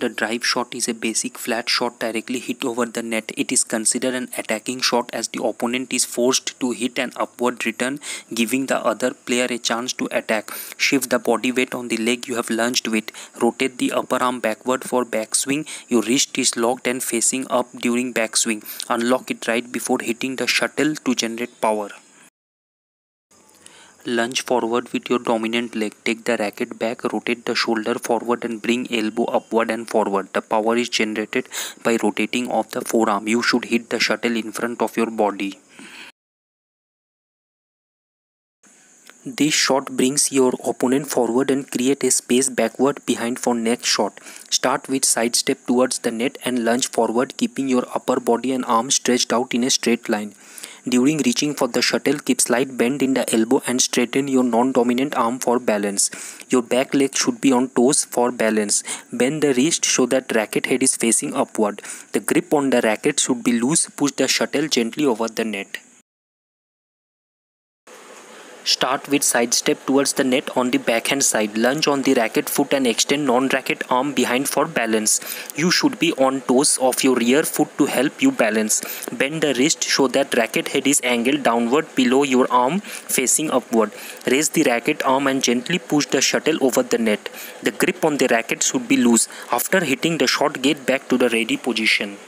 The drive shot is a basic flat shot directly hit over the net. It is considered an attacking shot as the opponent is forced to hit an upward return, giving the other player a chance to attack. Shift the body weight on the leg you have lunged with. Rotate the upper arm backward for backswing. Your wrist is locked and facing up during backswing. Unlock it right before hitting the shuttle to generate power. Lunge forward with your dominant leg. Take the racket back, rotate the shoulder forward and bring elbow upward and forward. The power is generated by rotating of the forearm. You should hit the shuttle in front of your body. This shot brings your opponent forward and create a space backward behind for next shot. Start with side step towards the net and lunge forward keeping your upper body and arms stretched out in a straight line. During reaching for the shuttle, keep slight bend in the elbow and straighten your non-dominant arm for balance. Your back leg should be on toes for balance. Bend the wrist so that racket head is facing upward. The grip on the racket should be loose. Push the shuttle gently over the net. Start with side step towards the net on the backhand side. Lunge on the racket foot and extend non-racket arm behind for balance. You should be on toes of your rear foot to help you balance. Bend the wrist so that racket head is angled downward below your arm facing upward. Raise the racket arm and gently push the shuttle over the net. The grip on the racket should be loose. After hitting the shot, get back to the ready position.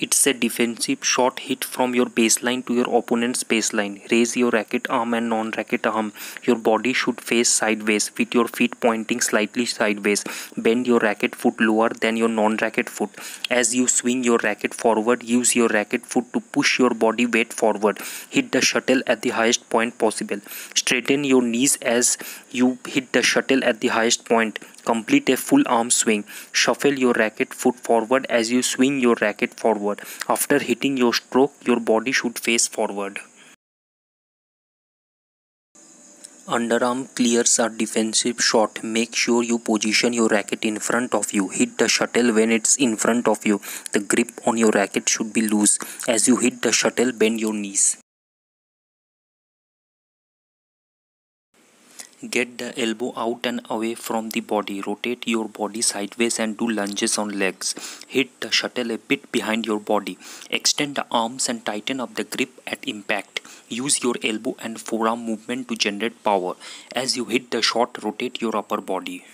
It's a defensive shot hit from your baseline to your opponent's baseline. Raise your racket arm and non-racket arm. Your body should face sideways with your feet pointing slightly sideways. Bend your racket foot lower than your non-racket foot. As you swing your racket forward, use your racket foot to push your body weight forward. Hit the shuttle at the highest point possible. Straighten your knees as you hit the shuttle at the highest point. Complete a full arm swing. Shuffle your racket foot forward as you swing your racket forward. After hitting your stroke, your body should face forward. Underarm clears a defensive shot. Make sure you position your racket in front of you. Hit the shuttle when it's in front of you. The grip on your racket should be loose. As you hit the shuttle, bend your knees. Get the elbow out and away from the body. Rotate your body sideways and do lunges on legs. Hit the shuttle a bit behind your body. Extend the arms and tighten up the grip at impact. Use your elbow and forearm movement to generate power. As you hit the shot, rotate your upper body.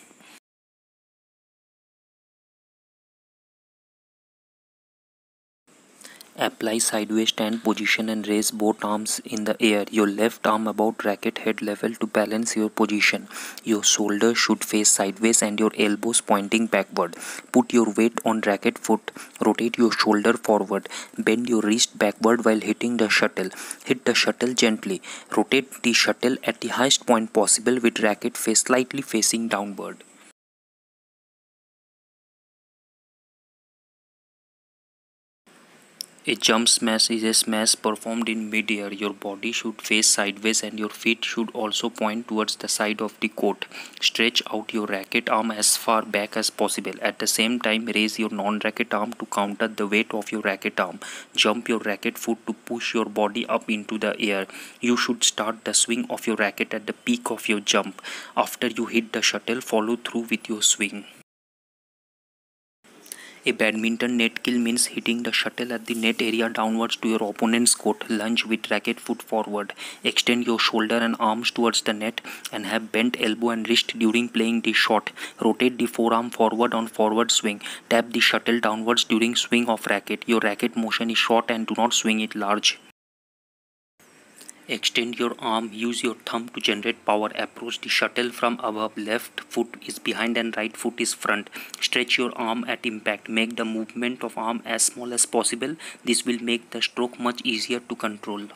Apply sideways stand position and raise both arms in the air. Your left arm about racket head level to balance your position. Your shoulder should face sideways and your elbows pointing backward. Put your weight on racket foot. Rotate your shoulder forward. Bend your wrist backward while hitting the shuttle. Hit the shuttle gently. Rotate the shuttle at the highest point possible with racket face slightly facing downward. A jump smash is a smash performed in mid-air. Your body should face sideways and your feet should also point towards the side of the court. Stretch out your racket arm as far back as possible. At the same time, raise your non-racket arm to counter the weight of your racket arm. Jump your racket foot to push your body up into the air. You should start the swing of your racket at the peak of your jump. After you hit the shuttle, follow through with your swing. A badminton net kill means hitting the shuttle at the net area downwards to your opponent's court. Lunge with racket foot forward. Extend your shoulder and arms towards the net and have bent elbow and wrist during playing the shot. Rotate the forearm forward on forward swing. Tap the shuttle downwards during swing of racket. Your racket motion is short and do not swing it large. Extend your arm, use your thumb to generate power. Approach the shuttle from above. Left foot is behind and right foot is front. Stretch your arm at impact. Make the movement of arm as small as possible. This will make the stroke much easier to control.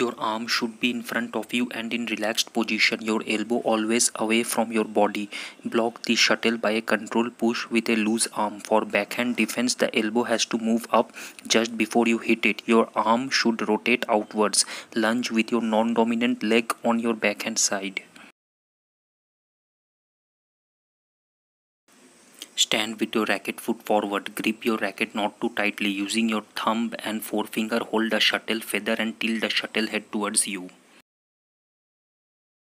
Your arm should be in front of you and in relaxed position. Your elbow always away from your body. Block the shuttle by a control push with a loose arm. For backhand defense, the elbow has to move up just before you hit it. Your arm should rotate outwards. Lunge with your non-dominant leg on your backhand side. Stand with your racket foot forward. Grip your racket not too tightly. Using your thumb and forefinger, hold the shuttle feather and tilt the shuttle head towards you.